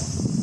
何?